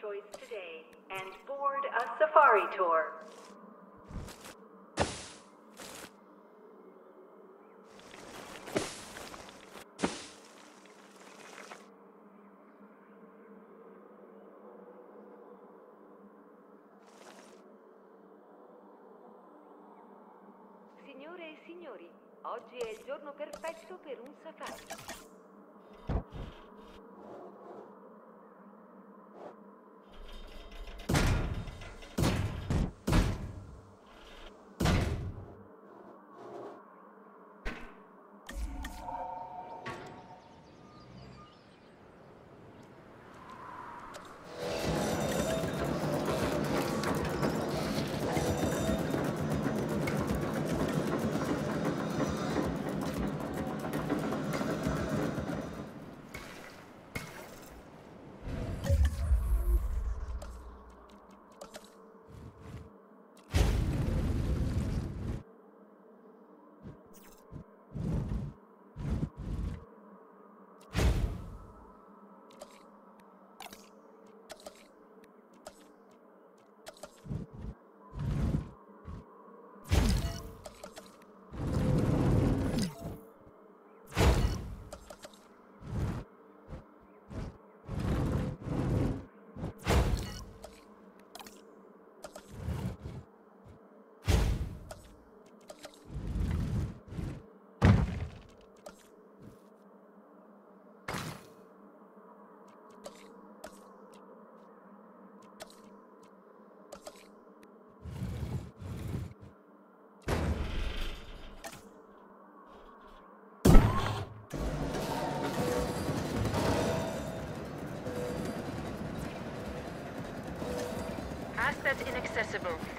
choice today and board a safari tour. Signore e signori, oggi è il giorno perfetto per un safari. Asset inaccessible.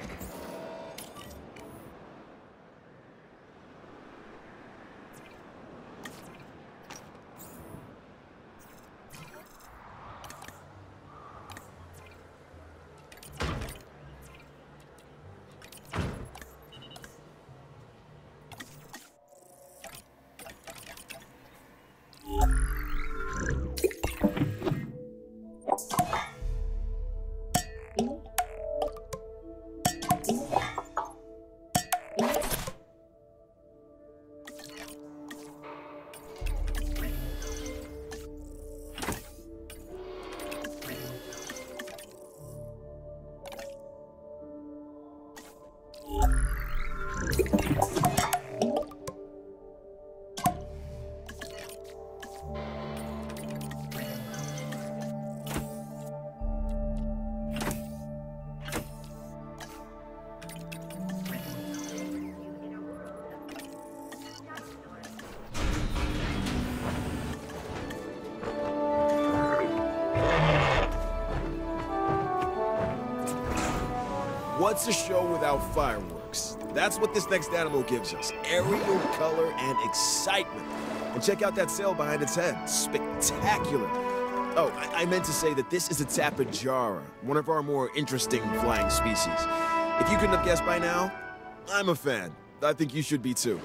A show without fireworks? That's what this next animal gives us. Aerial color and excitement. And check out that sail behind its head. Spectacular. Oh, I, I meant to say that this is a tapejara, one of our more interesting flying species. If you couldn't have guessed by now, I'm a fan. I think you should be too.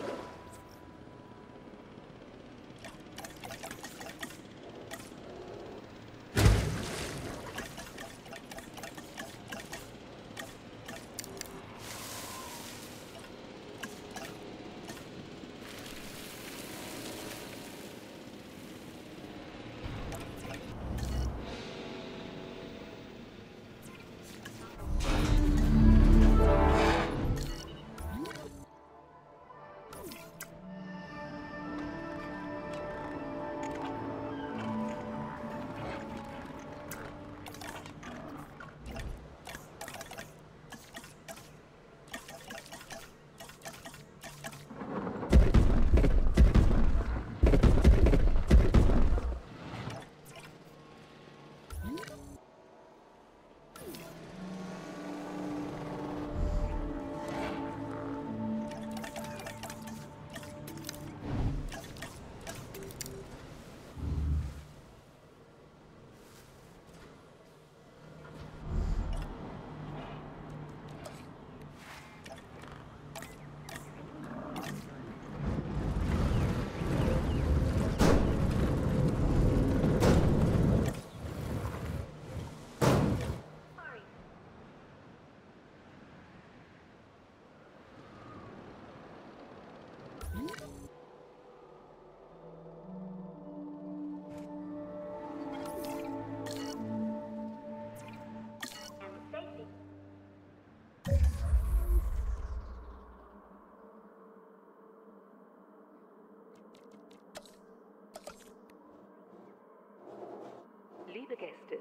Liebe Gäste,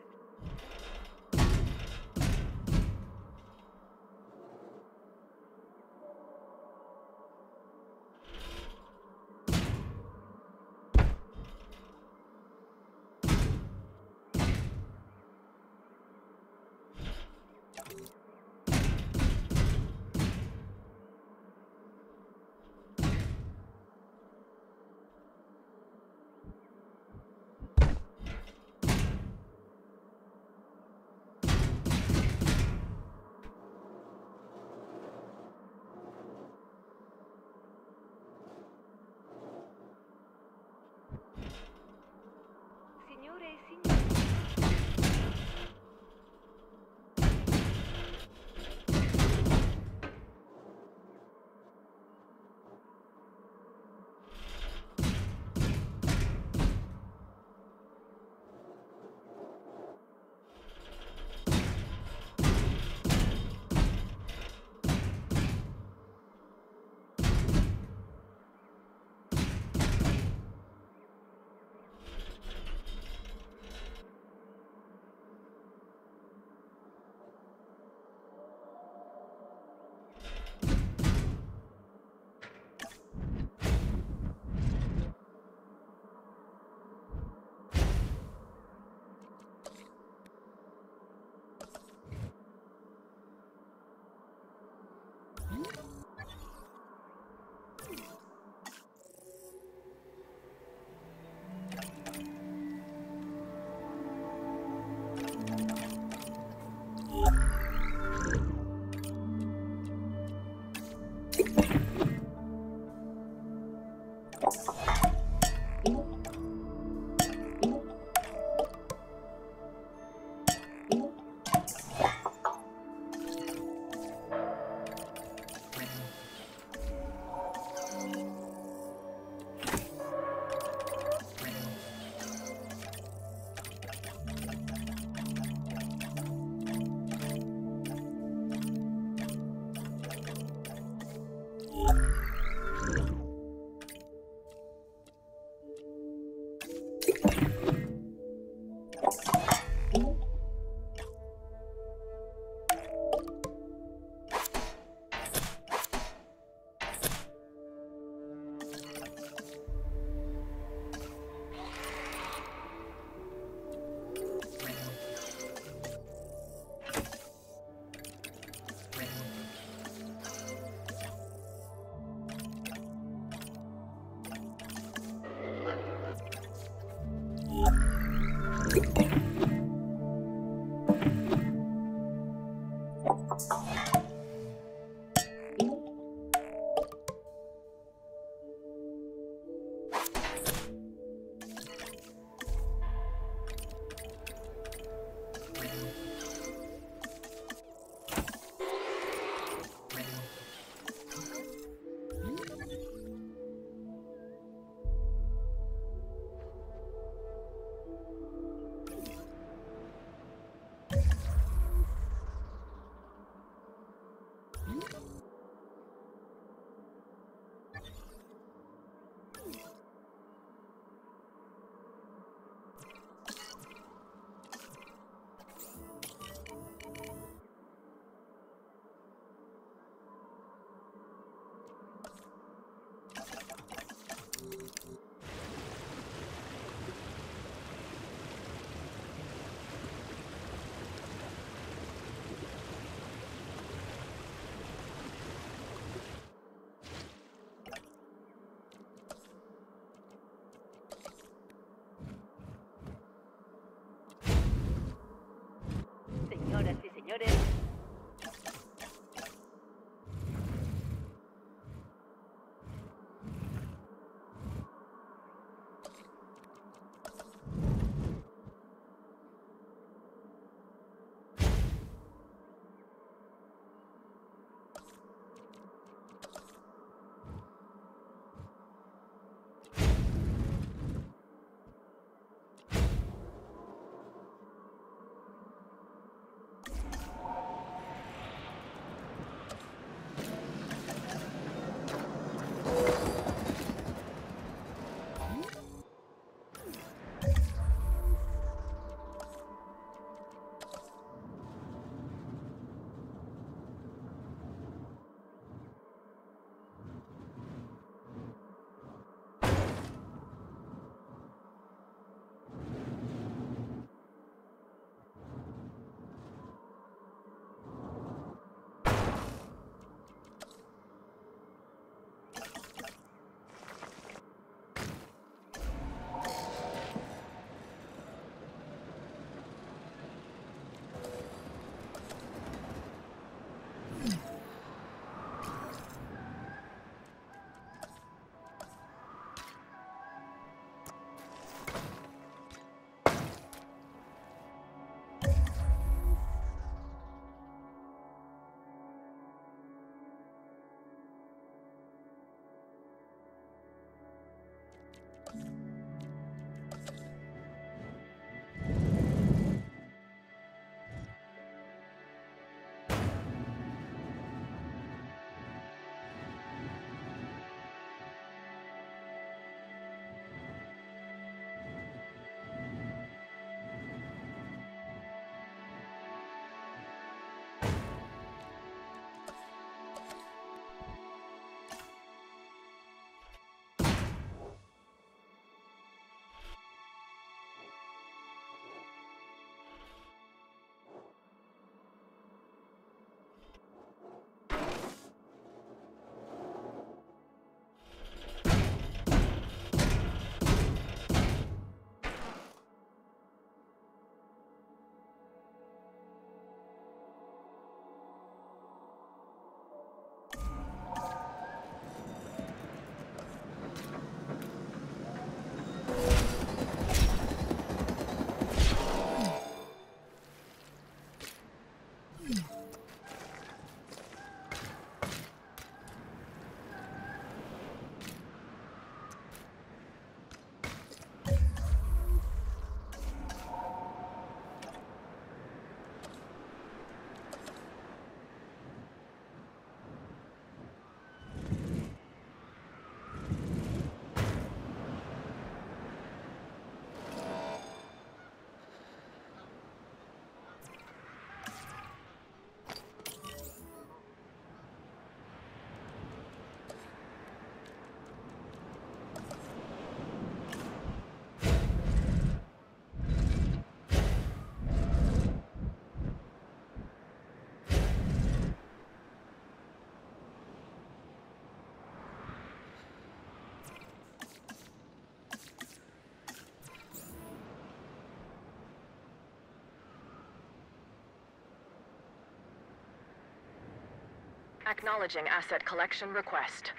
Acknowledging asset collection request.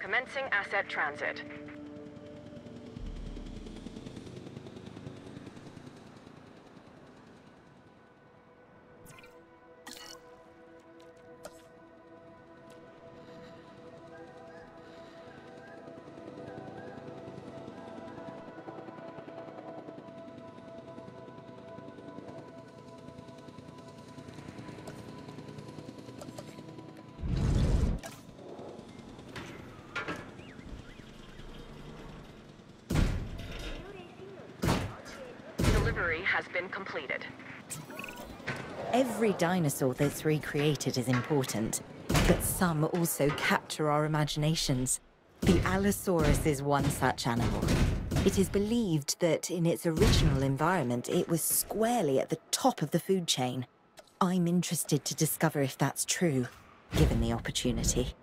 Commencing asset transit. Every dinosaur that's recreated is important, but some also capture our imaginations. The Allosaurus is one such animal. It is believed that in its original environment, it was squarely at the top of the food chain. I'm interested to discover if that's true, given the opportunity.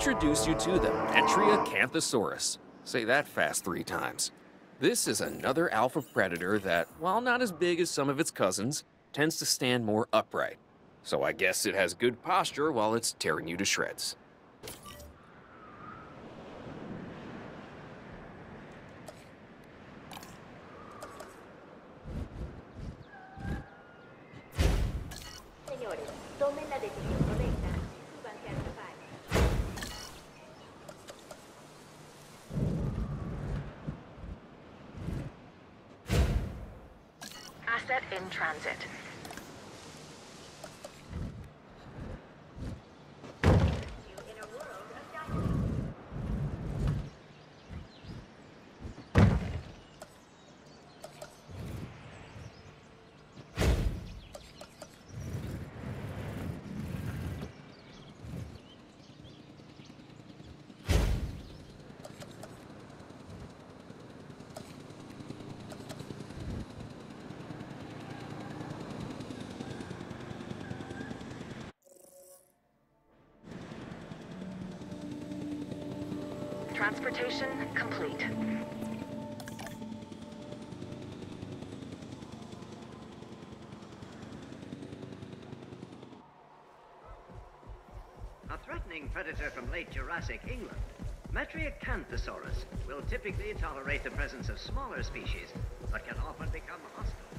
Introduce you to the Metriacanthosaurus. Say that fast three times. This is another alpha predator that, while not as big as some of its cousins, tends to stand more upright. So I guess it has good posture while it's tearing you to shreds. Asset in transit. Transportation complete. A threatening predator from late Jurassic England Metriacanthosaurus will typically tolerate the presence of smaller species, but can often become hostile.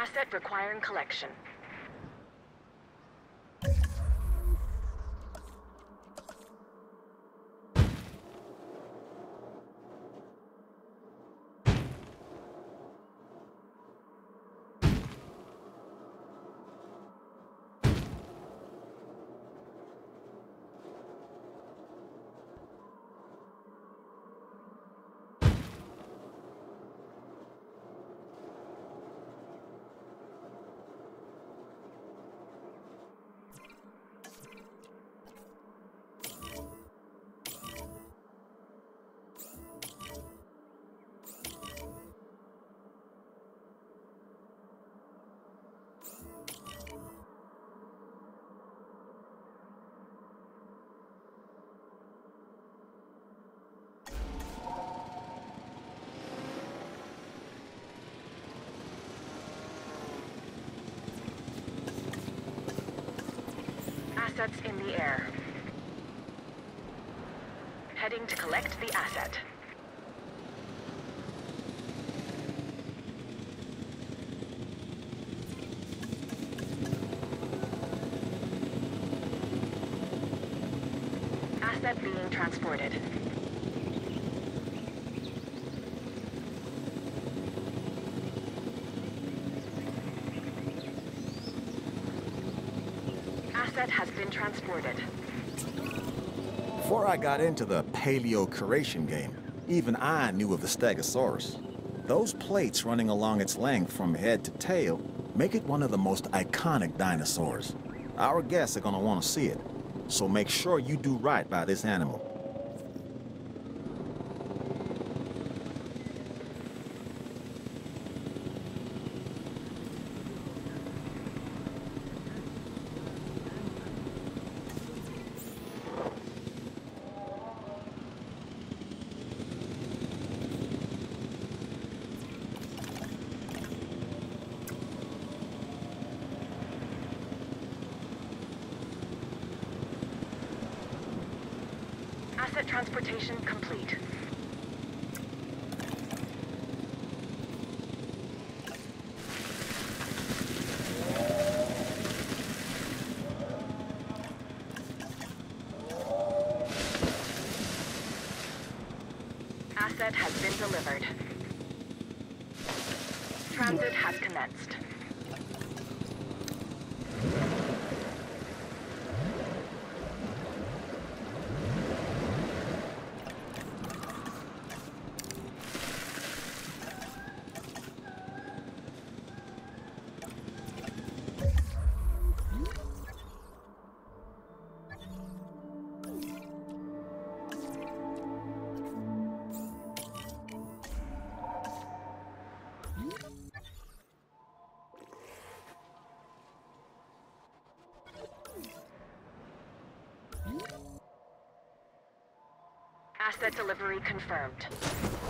Asset requiring collection. Assets in the air. Heading to collect the asset. Asset being transported. Asset has been transported. Before I got into the paleo-curation game, even I knew of the Stegosaurus. Those plates running along its length from head to tail make it one of the most iconic dinosaurs. Our guests are gonna want to see it, so make sure you do right by this animal. Asset delivery confirmed.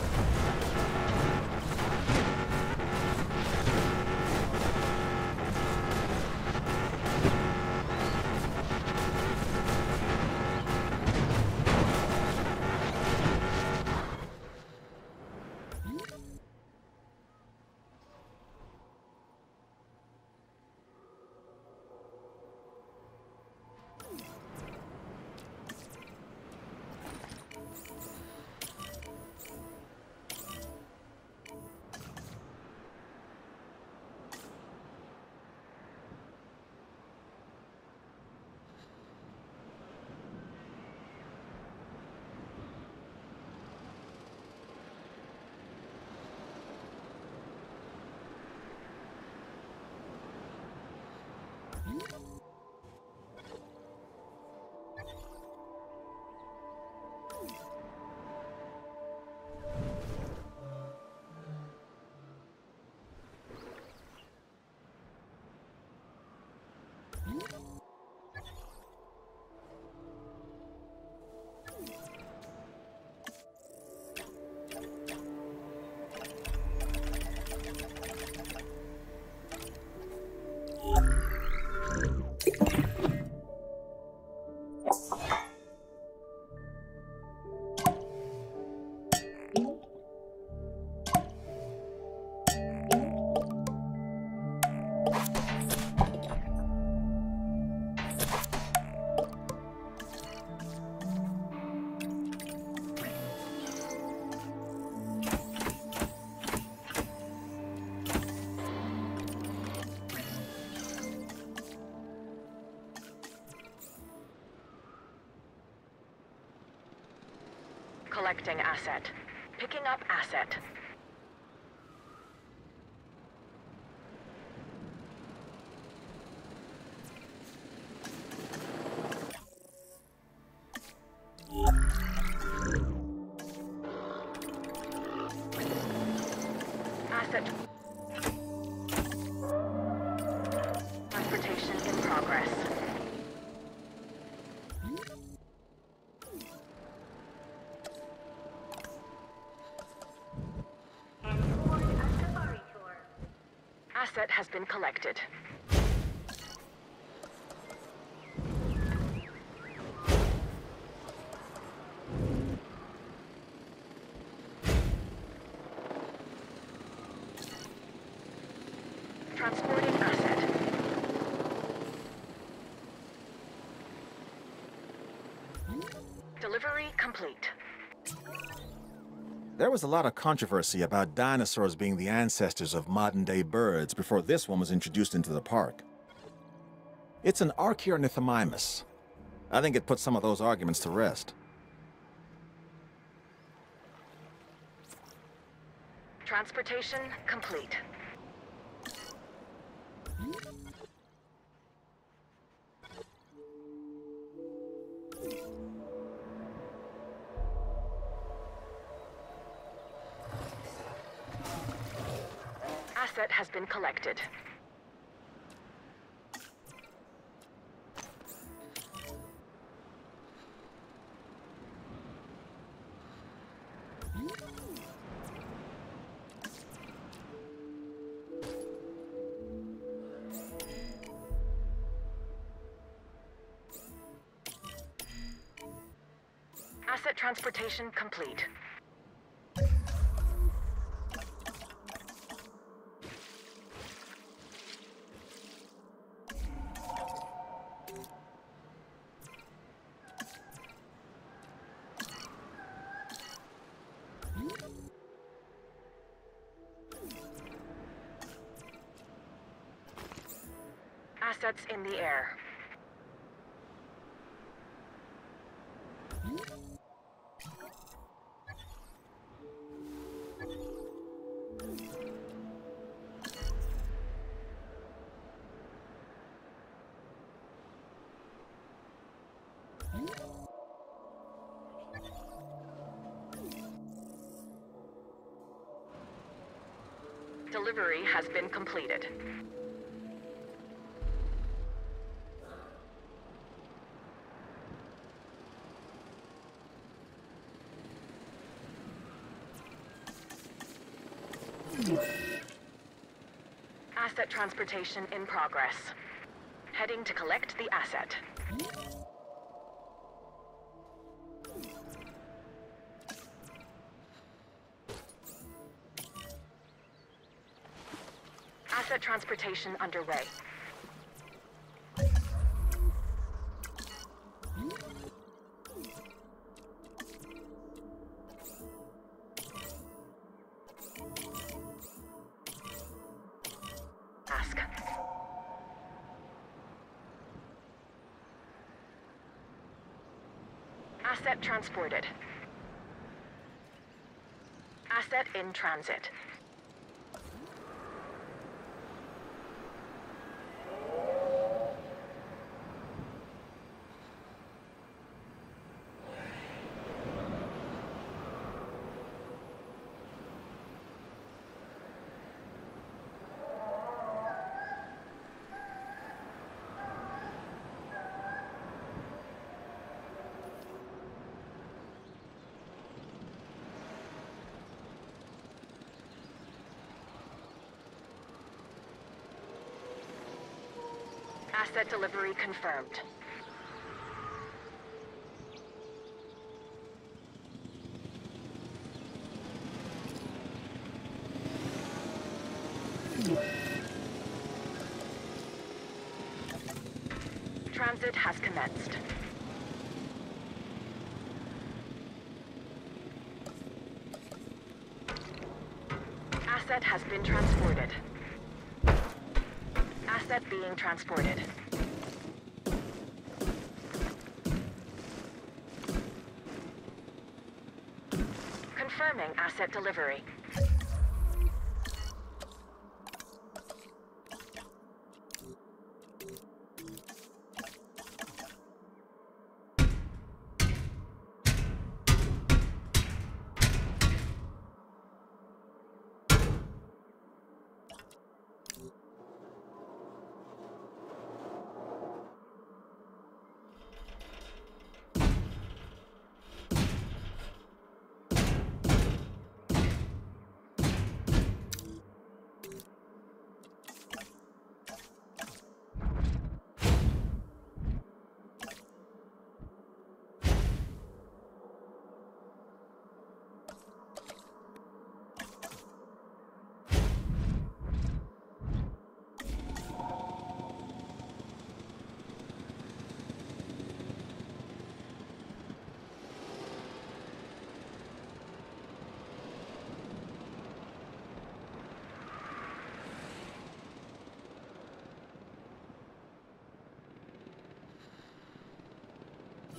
Collecting asset. Picking up asset. Has been collected. There was a lot of controversy about dinosaurs being the ancestors of modern-day birds before this one was introduced into the park. It's an Archaeornithomimus. I think it puts some of those arguments to rest. Transportation complete. Asset has been collected. Asset transportation complete. Assets in the air. Delivery has been completed. Asset transportation in progress. Heading to collect the asset. Asset transportation underway. Transported. Asset in transit. Asset delivery confirmed. Transit has commenced. Asset has been transported. Asset being transported. Asset delivery.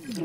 Mm-hmm.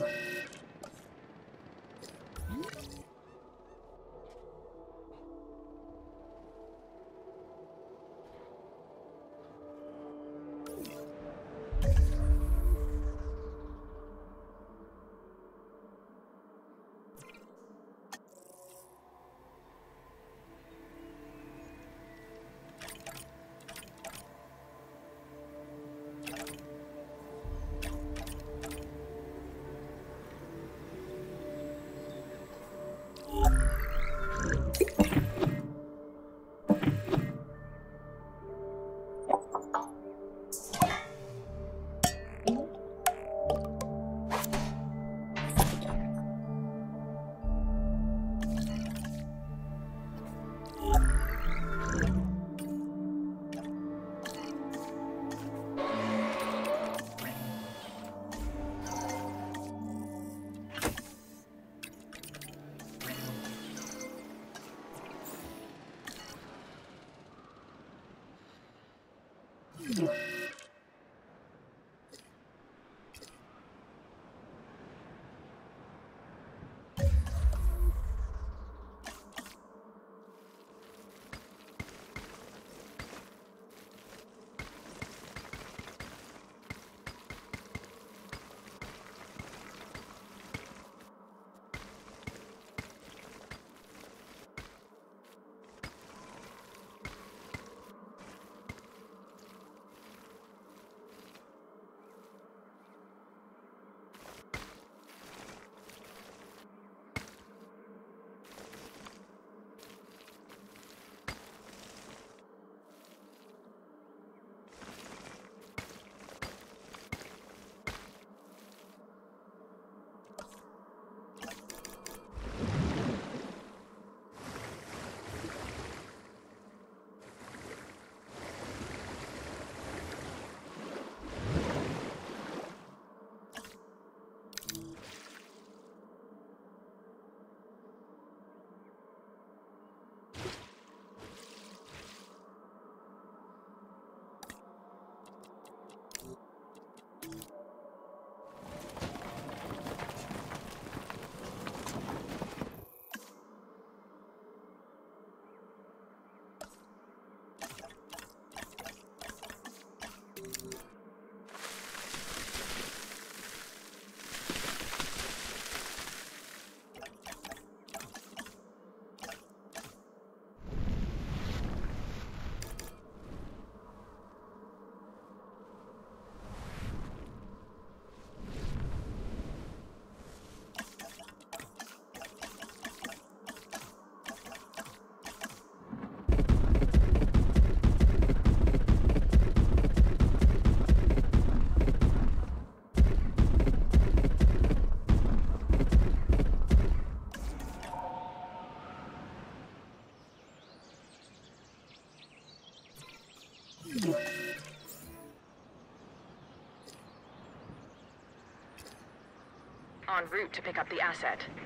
En route to pick up the asset.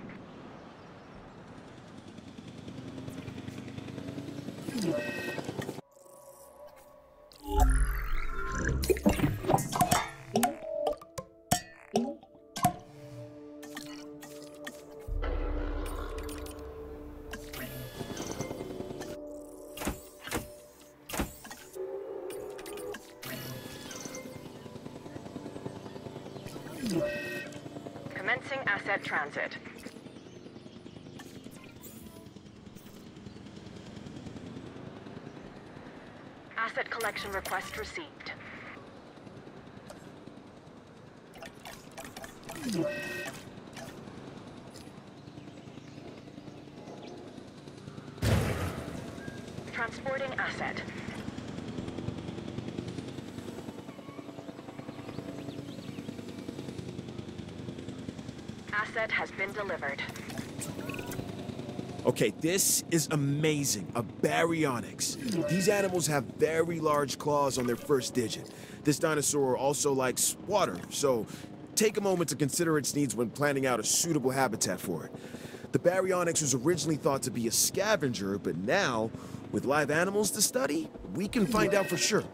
Commencing asset transit. Asset collection request received. Transporting asset. Asset has been delivered. Okay, this is amazing. A baryonyx. These animals have very large claws on their first digit. This dinosaur also likes water, so take a moment to consider its needs when planning out a suitable habitat for it. The baryonyx was originally thought to be a scavenger, but now, with live animals to study, we can find out for sure.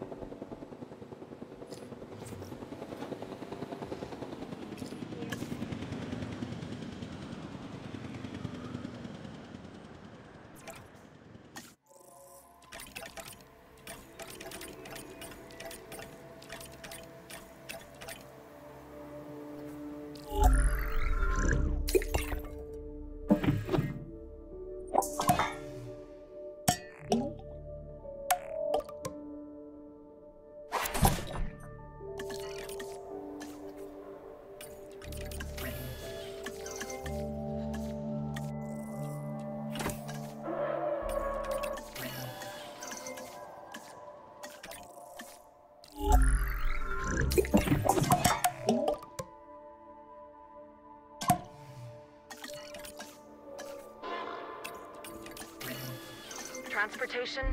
Transportation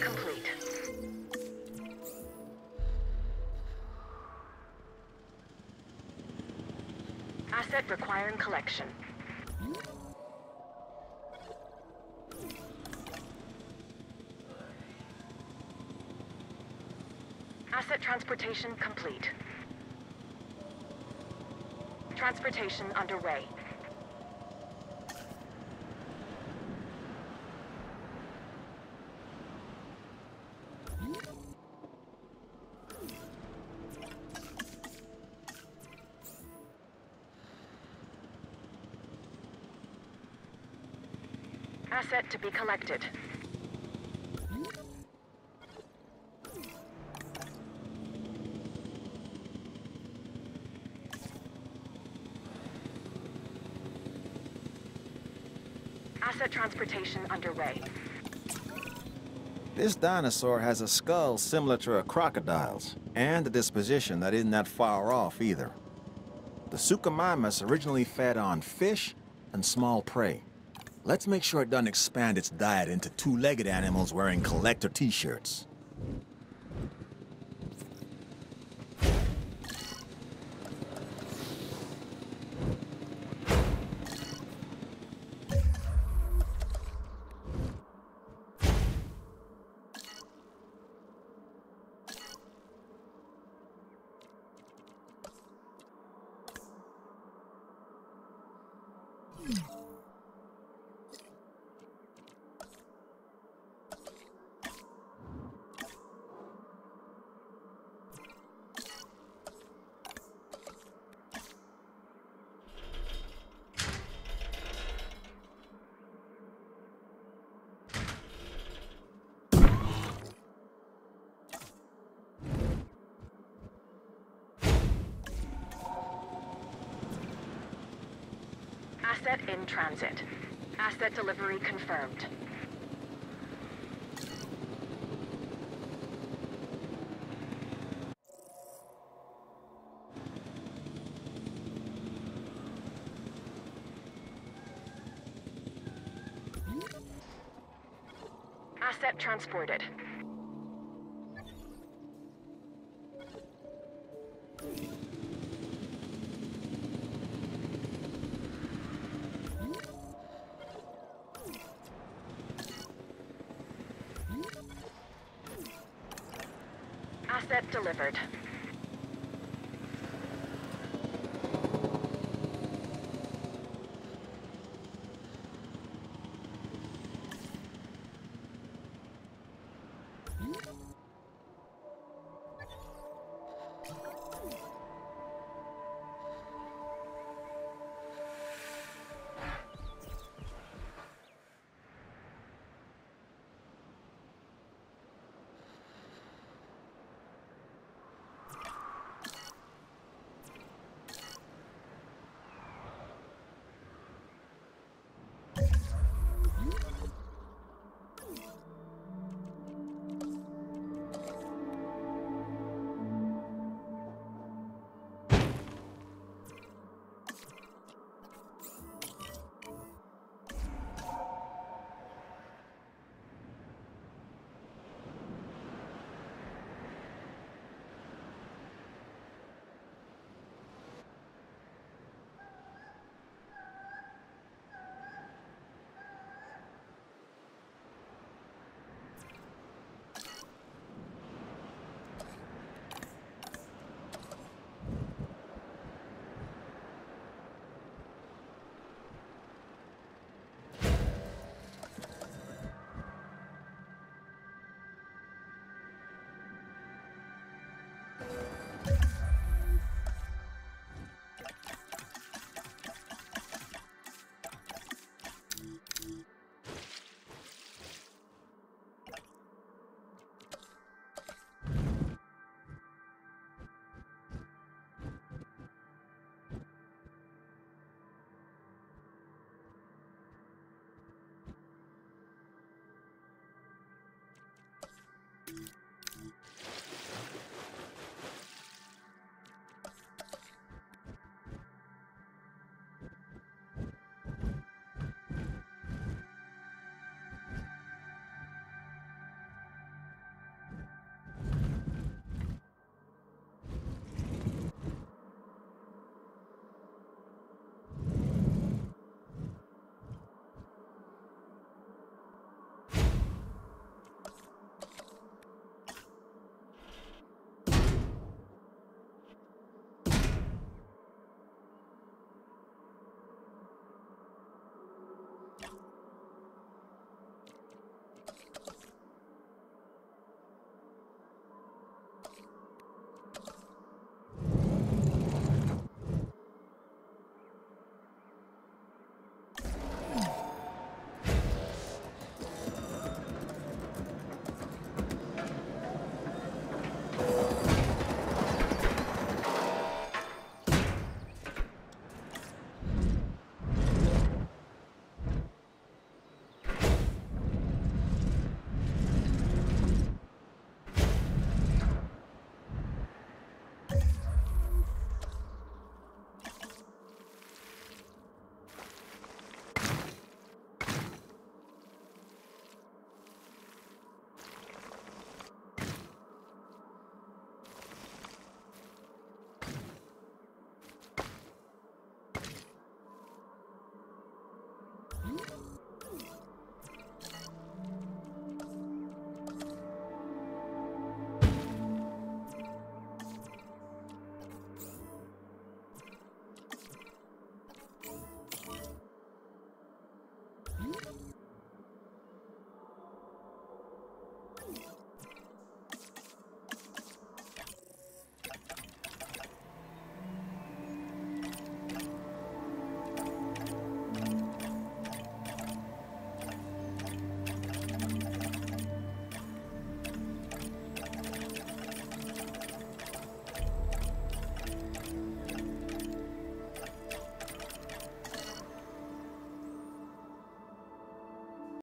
complete. Asset requiring collection. Asset transportation complete. Transportation underway. Asset to be collected. Asset transportation underway. This dinosaur has a skull similar to a crocodile's, and a disposition that isn't that far off either. The Suchomimus originally fed on fish and small prey. Let's make sure it doesn't expand its diet into two-legged animals wearing collector t-shirts. In transit. Asset delivery confirmed. Asset transported. Asset delivered.